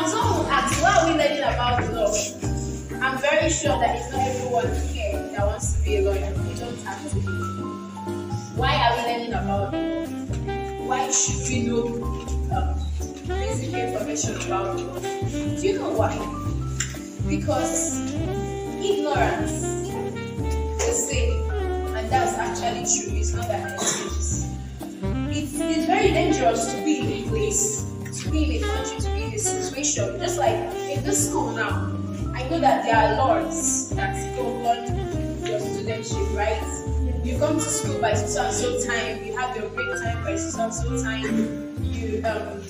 Now, someone will ask, why are we learning about law? I'm very sure that it's not everyone here that wants to be a lawyer. You don't have to be. Why are we learning about law? Why should we know um, basic information about law? Do you know why? Because ignorance, they say, and that's actually true, it's not that excuse. It's, it's very dangerous to be in a place, a country, to be in a situation. Just like in this school now, I know that there are laws that govern your studentship, right? You come to school by so and so time, you have your break time by so and so time, you um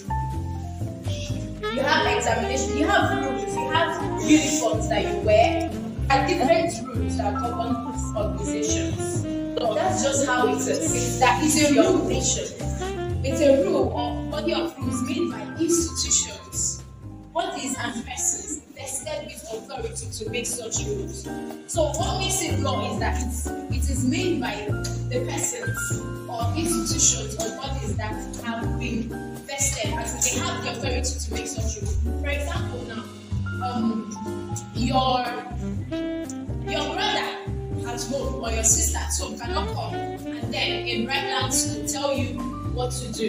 you have examination, you have rules, you have uniforms that you wear, and different rules that govern organizations. That's just how it is. That is your nation. It's a rule body of rules made by institutions, bodies and persons vested with authority to make such rules. So what makes it law is that it is made by the persons or institutions or bodies that have been vested as they have the authority to make such rules. For example now, um, your your brother at home or your sister at home cannot come and then in regular school tell you what to do.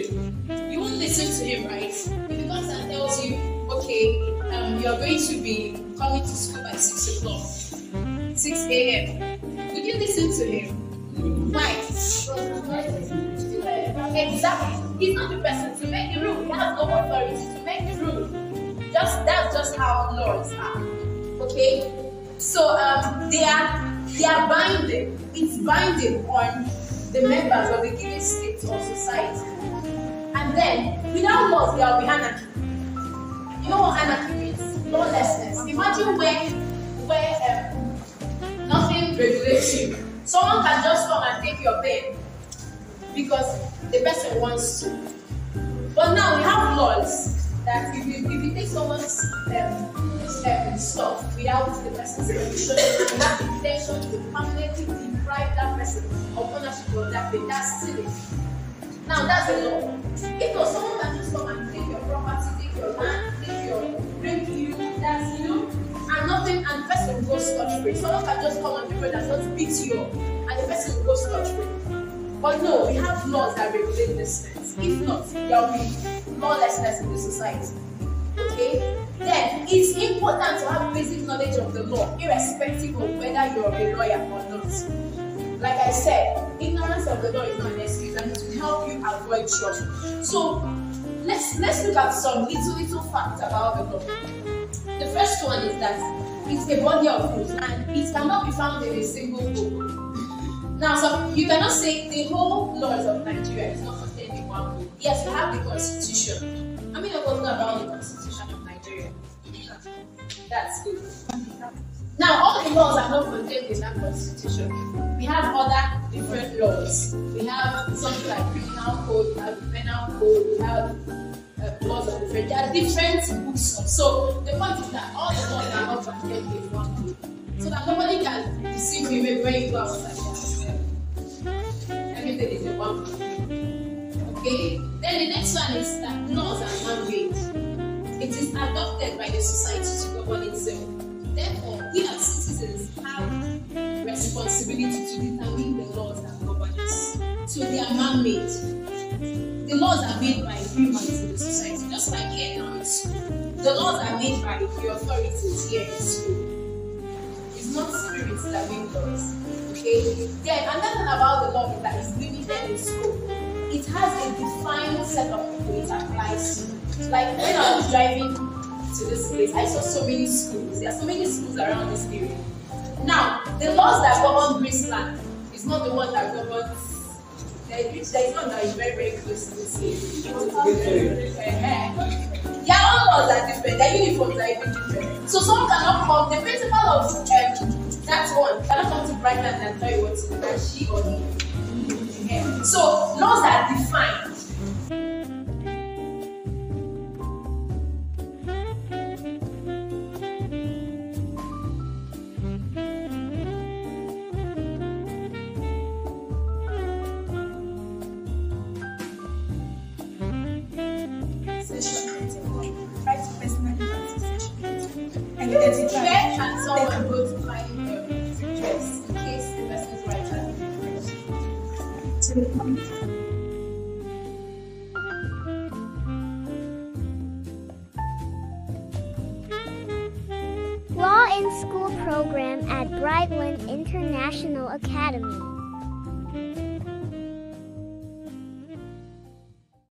You won't listen to him, right? If he comes and tells you, okay, um, you're going to be coming to school by 6 o'clock, 6 a.m., would you listen to him? Why? Exactly. He's not the person to make the rule. He has no authority to make the rule. Just that's just how laws are. Okay? So um, they are they are binding. It's binding on the members of a given state or society. And then without laws there will be anarchy. You know what anarchy means? Lawlessness. Imagine where where um, nothing regulates you. Someone can just come and take your pen because the person wants to. But now we have laws that if you if you take someone's um, um, stuff without the person's permission, you the intention to permanently Now that's a law. If not, someone can just come and take your property, take your land, take your rape you, that's you know, and nothing, and the person will go scot free. Someone can just come and people that just beat you up, and the person will go scot free. But no, we have laws that regulate this things. If not, there will be lawlessness in the society. Okay? Then it's important to have basic knowledge of the law, irrespective of whether you're a lawyer or not. Like I said, ignorance of the law is not an excuse and it will help you avoid trouble. So let's let's look at some little little facts about the law. The first one is that it's a body of rules and it cannot be found in a single book. Now, so you cannot say the whole laws of Nigeria is not contained in one book. Yes, we have the constitution. I mean, I was not about the constitution of Nigeria. That's good. Now, all the laws are not contained in that constitution. We have other different laws. We have something like criminal code, we have penal code, we have uh, laws of different. There are different books. So the point is that all the laws are not contained in one book, so that nobody can deceive you when you go outside. Everything is in one book. Okay. Then the next one is that laws are man-made. It is adopted by the society to govern itself. Therefore, we as citizens have responsibility to determine the laws that govern us. So they are man-made. The laws are made by humans in the society, just like here now in school. The laws are made by the authorities here in school. It's not spirits that make laws. Okay? Then another thing about the law is that it's limited in scope. It has a defined set of people it applies to. Like when I was driving to this place, I saw so many schools. There are so many schools around this area. Now, the laws that govern Graceland is not the one that governs. Is there is one that is very, very close to this area. Their own laws are different, their uniforms are even different. So someone cannot come, the principal of um, that one cannot come to Brightland and tell you what to do, and she or he. So laws are defined. Law in School program at Brightland International Academy.